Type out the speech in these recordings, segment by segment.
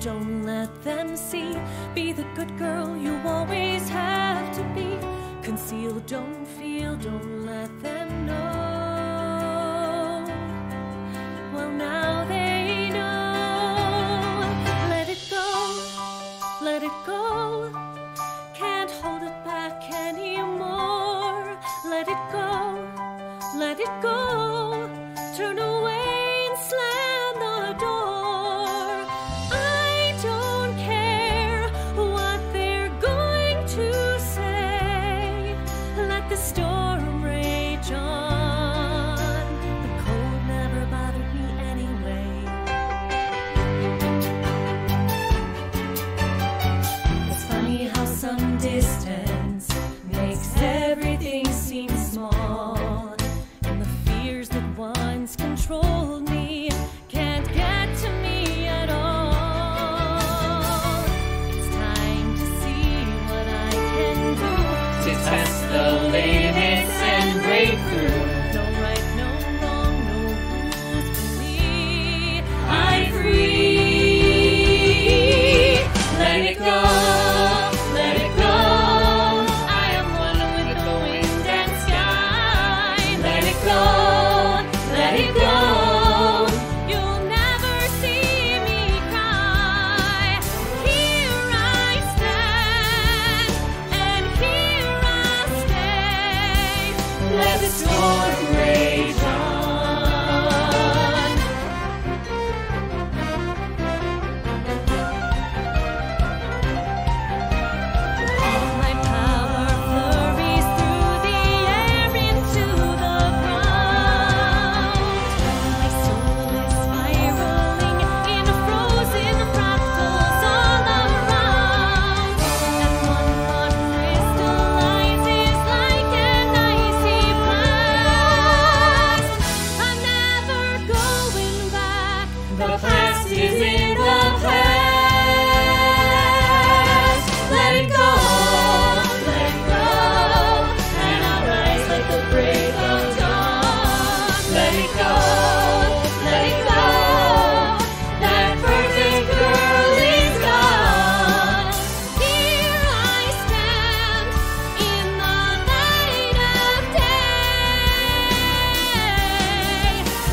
don't let them see. Be the good girl you always have to be. Conceal, don't feel, don't let them know. Well, now they know. Let it go, let it go. Can't hold it back anymore. Let it go, let it go. Turn away.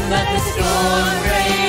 let the storm rage.